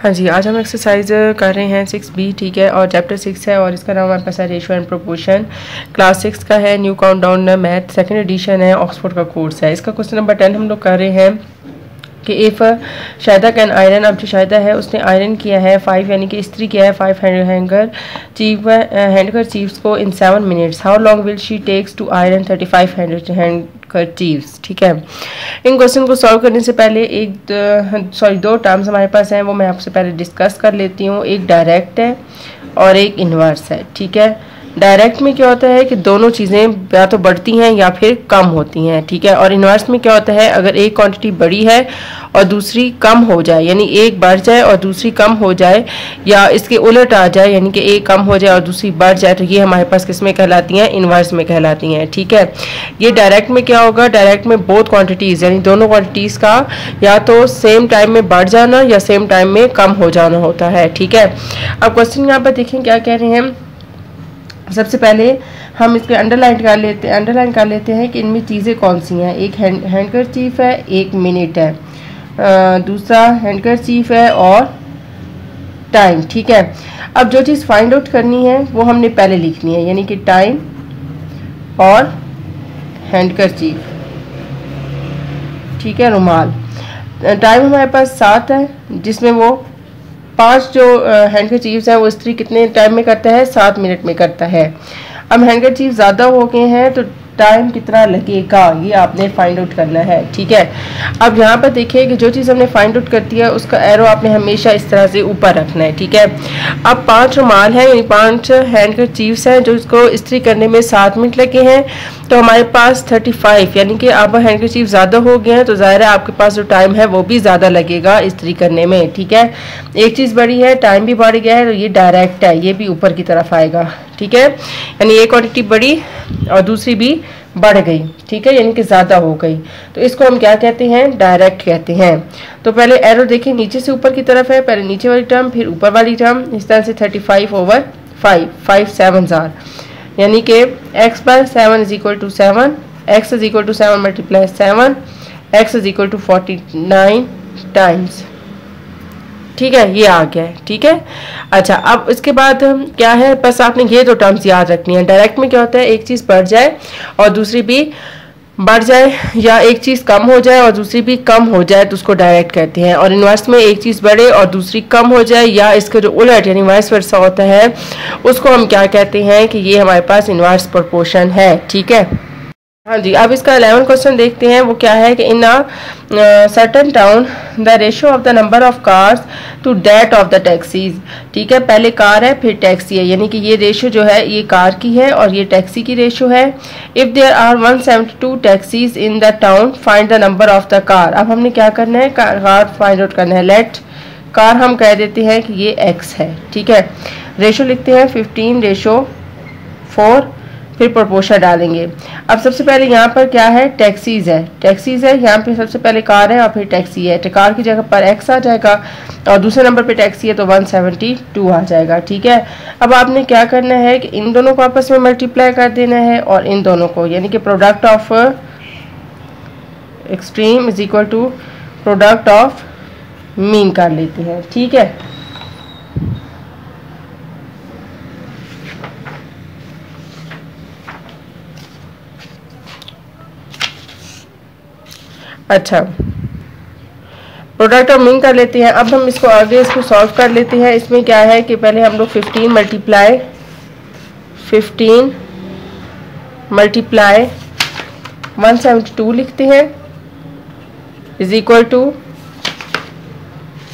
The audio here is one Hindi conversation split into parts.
हाँ जी, आज हम एक्सरसाइज कर रहे हैं सिक्स बी ठीक है, और चैप्टर सिक्स है और इसका नाम हमारे पास है ratio and proportion class six का है new count down math second edition है ऑक्सफोर्ड का कोर्स है। इसका क्वेश्चन नंबर टेन हम लोग कर रहे हैं कि इफ़ शायदा कैन आयरन अब जो शायदा है, उसने आयरन किया है फाइव यानी कि इस्त्री किया है five handkerchief handkerchiefs को in seven minutes how long will she takes to iron thirty five handkerchiefs ठीक है? इन क्वेश्चन को सॉल्व करने से पहले एक सॉरी दो टर्म्स हमारे पास हैं, वो मैं आपसे पहले डिस्कस कर लेती हूँ। एक डायरेक्ट है और एक इन्वर्स है, ठीक है? डायरेक्ट में क्या होता है कि दोनों चीज़ें या तो बढ़ती हैं या फिर कम होती हैं, ठीक है? और इन्वर्स में क्या होता है, अगर एक क्वांटिटी बड़ी है और दूसरी कम हो जाए, यानी एक बढ़ जाए और दूसरी कम हो जाए, या इसके उलट आ जाए, यानी कि एक कम हो जाए और दूसरी बढ़ जाए तो ये हमारे पास किसमें कहलाती हैं? इन्वर्स में कहलाती हैं, ठीक है? ये डायरेक्ट में क्या होगा? डायरेक्ट में बोथ क्वान्टिटीज़ यानी दोनों क्वान्टिटीज़ का या तो सेम टाइम में बढ़ जाना या सेम टाइम में कम हो जाना होता है, ठीक है? अब क्वेश्चन यहाँ पर देखें क्या कह रहे हैं। सबसे पहले हम इसके अंडरलाइन कर लेते हैं अंडरलाइन कर लेते हैं कि इनमें चीज़ें कौन सी हैं। एक हैंड हैंडकर चीफ है, एक मिनट है। दूसरा हैंडकर चीफ है और टाइम ठीक है? अब जो चीज़ फाइंड आउट करनी है, वो हमने पहले लिखनी है, यानी कि टाइम और हैंडकर चीफ ठीक है, रुमाल। टाइम हमारे पास सात है, जिसमें वो पाँच जो हैंड चीव्स हैं, वो इस्त्री कितने टाइम में करता है? सात मिनट में करता है। अब हैंड चीव ज़्यादा हो गए हैं तो टाइम कितना लगेगा, ये आपने फाइंड आउट करना है, ठीक है? अब यहाँ पर देखिए कि जो चीज़ हमने फाइंड आउट कर है, उसका एरो आपने हमेशा इस तरह से ऊपर रखना है, ठीक है? अब पाँच रुमाल हैं, यानी पाँच हैंड के चीव्स हैं, जो इसको इस्त्री करने में सात मिनट लगे हैं। तो हमारे पास थर्टी फाइव यानी कि अब हैंड के ज़्यादा हो गए हैं तो ज़ाहिर है आपके पास जो टाइम है, वो भी ज़्यादा लगेगा इस्त्री करने में, ठीक है? एक चीज़ बड़ी है टाइम भी बढ़ गया है तो ये डायरेक्ट है, ये भी ऊपर की तरफ़ आएगा। ठीक है? यानी एक क्वान्टिटी बढ़ी और दूसरी भी बढ़ गई, ठीक है? यानी कि ज़्यादा हो गई। तो इसको हम क्या कहते हैं? डायरेक्ट कहते हैं। तो पहले एरो देखें नीचे से ऊपर की तरफ़ है, पहले नीचे वाली टर्म फिर ऊपर वाली टर्म इस तरह से thirty five over five five seven jar. यानी कि एक्स पर seven is equal to seven X is equal to seven multiply seven X is equal to forty nine times ठीक है, ये आ गया है, ठीक है? अच्छा अब इसके बाद क्या है? बस आपने ये दो टर्म्स याद रखनी है। डायरेक्ट में क्या होता है? एक चीज़ बढ़ जाए और दूसरी भी बढ़ जाए या एक चीज़ कम हो जाए और दूसरी भी कम हो जाए तो उसको डायरेक्ट कहते हैं। और इन्वर्स में एक चीज़ बढ़े और दूसरी कम हो जाए या इसका जो उलट यानी वाइस वर्षा होता है, उसको हम क्या कहते हैं कि ये हमारे पास इन्वर्स प्रोपोर्शन है, ठीक है? हाँ जी, अब इसका अलेवन क्वेश्चन देखते हैं, वो क्या है कि in a certain town the ratio of the number of cars to that of the taxis ठीक है, पहले कार है, फिर टैक्सी है, यानी कि ये रेशो जो है, ये कार की है और ये टैक्सी की रेशो है। If there are 172 taxis in the town find the number of the car अब हमने क्या करना है? कार फाइंड आउट करना है। लेट कार हम कह देते हैं कि ये एक्स है। ठीक है? रेशो लिखते हैं फिफ्टीन रेशो फोर फिर प्रपोशा डालेंगे। अब सबसे पहले यहाँ पर क्या है? टैक्सीज है। टैक्सीज है, यहाँ पे सबसे पहले कार है और फिर टैक्सी है। तो कार की जगह पर एक्स आ जाएगा और दूसरे नंबर पे टैक्सी है तो 172 आ जाएगा, ठीक है? अब आपने क्या करना है कि इन दोनों को आपस में मल्टीप्लाई कर देना है और इन दोनों को, यानी कि product of extreme is equal to product of mean कर लेते हैं, ठीक है? अच्छा। प्रोडक्ट और मीन कर लेते हैं। अब हम इसको आगे इसको सॉल्व कर लेते हैं। इसमें क्या है कि पहले हम लोग 15 मल्टीप्लाई 15 मल्टीप्लाई 172 लिखते हैं। Is equal to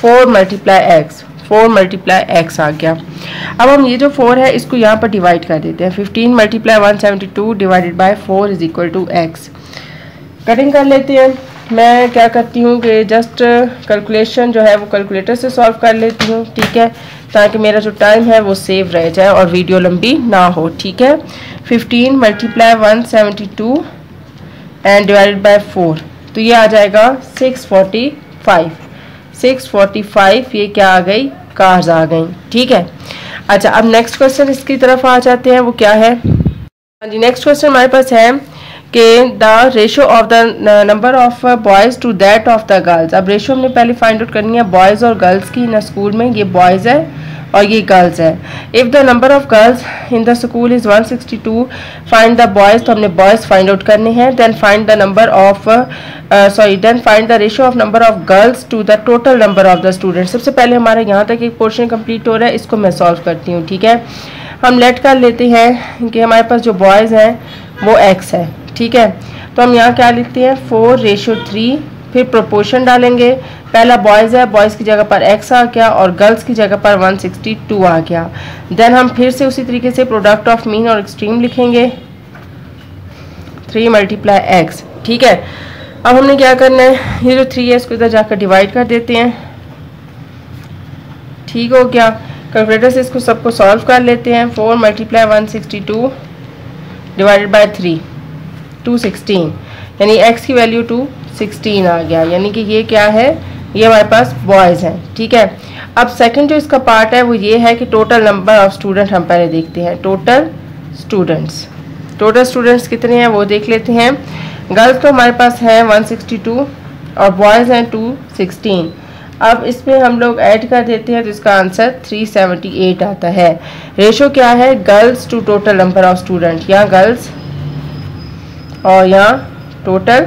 4 multiply X 4 multiply X आ गया। अब हम ये जो 4 है, इसको यहाँ पर डिवाइड कर देते हैं। 15 multiply 172 divided by 4 is equal to X cutting कर लेते हैं। मैं क्या करती हूँ कि जस्ट कैलकुलेशन जो है वो कैलकुलेटर से सॉल्व कर लेती हूँ, ठीक है? ताकि मेरा जो टाइम है वो सेव रह जाए और वीडियो लंबी ना हो, ठीक है? 15 multiply one seventy two and divided by four तो ये आ जाएगा 645 645 ये क्या आ गई? कार्स आ गई, ठीक है? अच्छा अब नेक्स्ट क्वेश्चन इसकी तरफ़ आ जाते हैं, वो क्या है? हाँ जी नेक्स्ट क्वेश्चन हमारे पास है कि the ratio of the number of boys to that of the girls अब रेशो हमने पहले फाइंड आउट करनी है बॉयज़ और गर्ल्स की ना स्कूल में ये बॉयज़ है और ये गर्ल्स है। If the number of girls in the school is 162 find the boys तो हमने बॉयज़ फाइंड आउट करने हैं then find the number of sorry then find the ratio of number of girls to the total number of the student सबसे पहले हमारे यहाँ तक एक पोर्शन कंप्लीट हो रहा है, इसको मैं सॉल्व करती हूँ, ठीक है? हम लेट कर लेते हैं कि हमारे पास जो बॉयज़ हैं, वो एक्स है। ठीक है? तो हम यहाँ क्या लिखते हैं? फोर रेशो थ्री फिर प्रोपोर्शन डालेंगे। पहला बॉयज़ है बॉयज़ की जगह पर एक्स आ गया और गर्ल्स की जगह पर 162 आ गया। देन हम फिर से उसी तरीके से प्रोडक्ट ऑफ़ मीन और एक्सट्रीम लिखेंगे। थ्री मल्टीप्लाई एक्स ठीक है? अब हमने क्या करना है? ये जो थ्री है, इसको इधर जाकर डिवाइड कर देते हैं। ठीक हो गया। कैलकुलेटर से इसको सबको सॉल्व कर लेते हैं। Four multiply one sixty two divided by three two sixteen यानी एक्स की वैल्यू टू सिक्सटीन आ गया। यानी कि ये क्या है? ये हमारे पास बॉयज़ हैं, ठीक है? अब सेकंड जो इसका पार्ट है, वो ये है कि टोटल नंबर ऑफ़ स्टूडेंट हम पहले देखते हैं। टोटल स्टूडेंट्स टोटल स्टूडेंट्स कितने हैं, वो देख लेते हैं। गर्ल्स तो हमारे पास हैं 162 और बॉयज़ हैं 216 अब इसमें हम लोग ऐड कर देते हैं तो इसका आंसर 378 आता है। रेशो क्या है? Girls to total number of student या गर्ल्स और यहाँ टोटल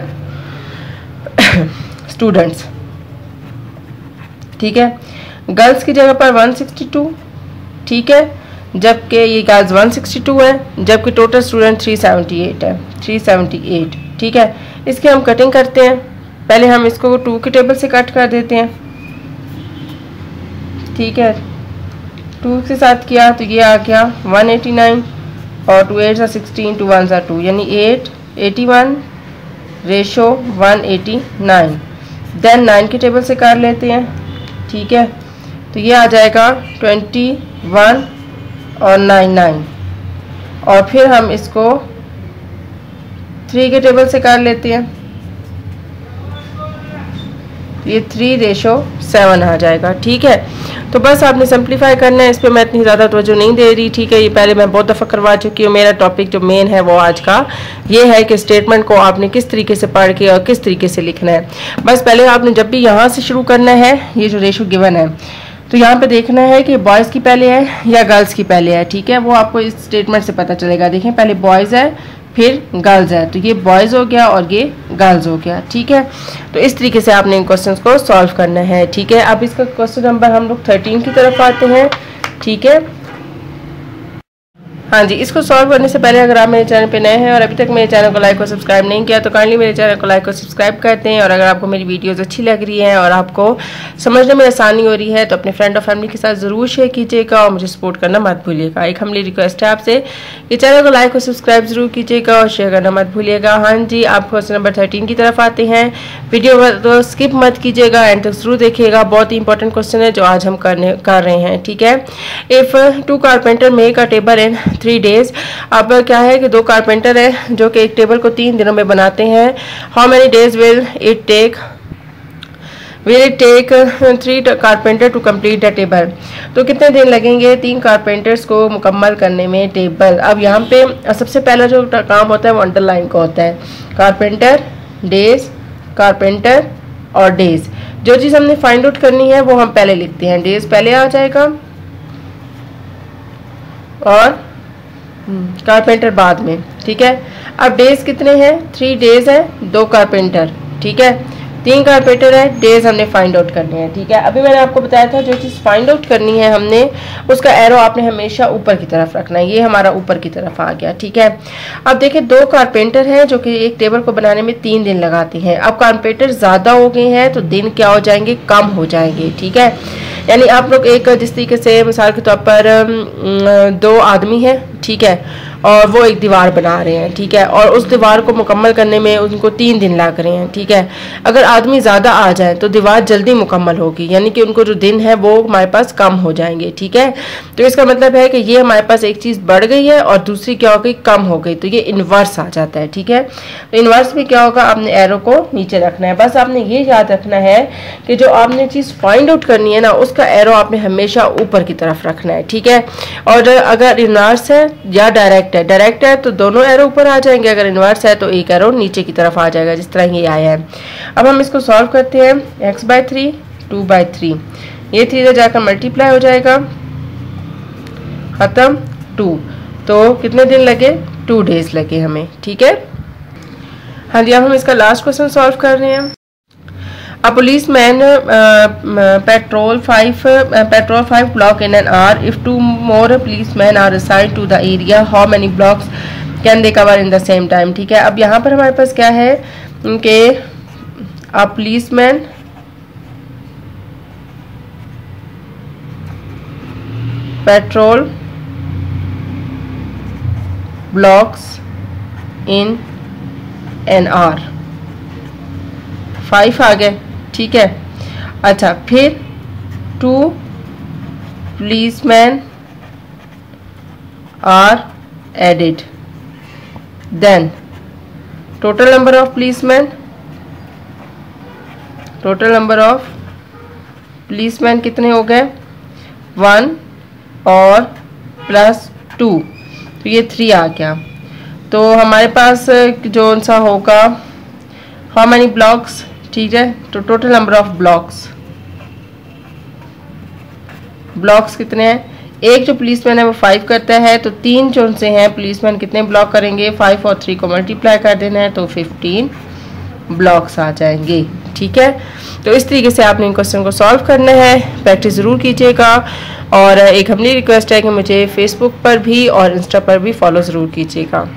स्टूडेंट्स ठीक है? गर्ल्स की जगह पर 162 ठीक है? जबकि ये गर्ल्स 162 है, जबकि टोटल स्टूडेंट 378 है 378 ठीक है? इसकी हम कटिंग करते हैं। पहले हम इसको टू के टेबल से कट कर देते हैं। ठीक है? टू के साथ किया तो ये आ गया 189 और टू एट सा सिक्सटीन टू वन सा टू यानी eight eighty one ratio one eighty nine then nine के टेबल से कर लेते हैं, ठीक है? तो ये आ जाएगा ट्वेंटी वन और नाइन नाइन और फिर हम इसको थ्री के टेबल से कर लेते हैं। ये थ्री रेशो सेवन आ जाएगा, ठीक है? तो बस आपने सिंप्लीफाई करना है, इस पर मैं इतनी ज़्यादा तवज्जो नहीं दे रही, ठीक है? ये पहले मैं बहुत दफ़ा करवा चुकी हूँ, मेरा टॉपिक जो मेन है वो आज का, ये है कि स्टेटमेंट को आपने किस तरीके से पढ़ के और किस तरीके से लिखना है। बस पहले आपने जब भी यहाँ से शुरू करना है, ये जो रेशो गिवन है तो यहाँ पे देखना है कि बॉयज़ की पहले है या गर्ल्स की पहले है, ठीक है? वो आपको इस स्टेटमेंट से पता चलेगा। देखें, पहले बॉयज़ है फिर गर्ल्स है। तो ये बॉयज़ हो गया और ये गर्ल्स हो गया, ठीक है? तो इस तरीके से आपने इन क्वेश्चन को सॉल्व करना है, ठीक है? अब इसका क्वेश्चन नंबर हम लोग थर्टीन की तरफ़ आते हैं, ठीक है? हाँ जी, इसको सॉल्व करने से पहले अगर आप मेरे चैनल पे नए हैं और अभी तक मेरे चैनल को लाइक और सब्सक्राइब नहीं किया तो काइंडली मेरे चैनल को लाइक और सब्सक्राइब करते हैं और अगर आपको मेरी वीडियोस अच्छी लग रही हैं और आपको समझने में आसानी हो रही है तो अपने फ्रेंड और फैमिली के साथ ज़रूर शेयर कीजिएगा और मुझे सपोर्ट करना मत भूलिएगा। एक हमली रिक्वेस्ट है आपसे कि चैनल को लाइक और सब्सक्राइब ज़रूर कीजिएगा और शेयर करना मत भूलिएगा। हाँ जी, आप क्वेश्चन नंबर थर्टीन की तरफ़ आते हैं। वीडियो तो स्किप मत कीजिएगा एंड तक ज़रूर देखिएगा। बहुत ही इंपॉर्टेंट क्वेश्चन है जो आज हम करने, कर रहे हैं, ठीक है? If two carpenter make a table in three days अब क्या है कि दो कारपेंटर है जो कि एक टेबल को तीन दिनों में बनाते हैं। How many days will it take will it take three carpenter to complete the table तो कितने दिन लगेंगे तीन कारपेंटर्स को मुकम्मल करने में टेबल अब यहाँ पे सबसे पहला जो काम होता है वो अंडरलाइन का होता है। कारपेंटर डेज़ कारपेंटर और डेज़ जो चीज़ हमने फाइंड आउट करनी है वो हम पहले लिखते हैं। डेज़ पहले आ जाएगा। और कारपेंटर बाद में, ठीक है? अब डेज़ कितने हैं? थ्री डेज़ है, दो कारपेंटर ठीक है? तीन कारपेंटर है डेज़ हमने फाइंड आउट करने हैं, ठीक है? अभी मैंने आपको बताया था, जो चीज़ फाइंड आउट करनी है हमने, उसका एरो आपने हमेशा ऊपर की तरफ़ रखना है, ये हमारा ऊपर की तरफ़ आ गया, ठीक है? अब देखिए, दो कारपेंटर हैं, जो कि एक टेबल को बनाने में तीन दिन लगाते हैं। अब कारपेंटर ज़्यादा हो गए हैं तो दिन क्या हो जाएँगे? कम हो जाएँगे, ठीक है? यानी आप लोग एक जिस तरीके से मिसाल के तौर पर दो आदमी हैं, ठीक है? और वो एक दीवार बना रहे हैं, ठीक है? और उस दीवार को मुकम्मल करने में उनको तीन दिन लग रहे हैं, ठीक है? अगर आदमी ज़्यादा आ जाए तो दीवार जल्दी मुकम्मल होगी, यानी कि उनको जो दिन है वो हमारे पास कम हो जाएँगे, ठीक है? तो इसका मतलब है कि ये हमारे पास एक चीज़ बढ़ गई है और दूसरी क्या हो गई? कम हो गई तो ये इन्वर्स आ जाता है, ठीक है? तो इन्वर्स में क्या होगा? आपने एरो को नीचे रखना है। बस आपने ये याद रखना है कि जो आपने चीज़ फाइंड आउट करनी है ना, उसका एरो आपने हमेशा ऊपर की तरफ़ रखना है, ठीक है? और अगर इन्वर्स है या डायरेक्ट है डायरेक्ट है तो दोनों एरो ऊपर आ जाएँगे। अगर इन्वर्स है तो एक एरो नीचे की तरफ़ आ जाएगा, जिस तरह ये आया है। अब हम इसको सॉल्व करते हैं। X by three two by three ये थ्री से जाकर मल्टीप्लाई हो जाएगा। ख़त्म टू तो कितने दिन लगे? टू डेज़ लगे हमें, ठीक है? हाँ जी, अब हम इसका लास्ट क्वेश्चन सॉल्व कर रहे हैं। A policeman uh, uh, patrol five uh, patrol five block in an hour. If two more policemen are assigned to the area, how many blocks can they cover in the same time? ठीक है अब यहाँ पर हमारे पास क्या है कि a policeman patrol blocks in an hour five आ गए ठीक है? अच्छा फिर two policemen are added then total number of policemen total number of policemen कितने हो गए? वन और प्लस टू तो ये थ्री आ गया। तो हमारे पास जो सा होगा हाउ मैनी ब्लॉक्स ठीक है? तो total number of blocks blocks कितने हैं? एक जो पुलिसमैन है वो फाइव करता है तो तीन जो से हैं पुलिसमैन कितने ब्लॉक करेंगे? फाइव और थ्री को मल्टीप्लाई कर देना है तो फिफ्टीन ब्लॉक्स आ जाएँगे। ठीक है? तो इस तरीके से आपने इन क्वेश्चन को सॉल्व करना है। प्रैक्टिस ज़रूर कीजिएगा। और एक हमने रिक्वेस्ट है कि मुझे फेसबुक पर भी और इंस्टा पर भी फॉलो ज़रूर कीजिएगा।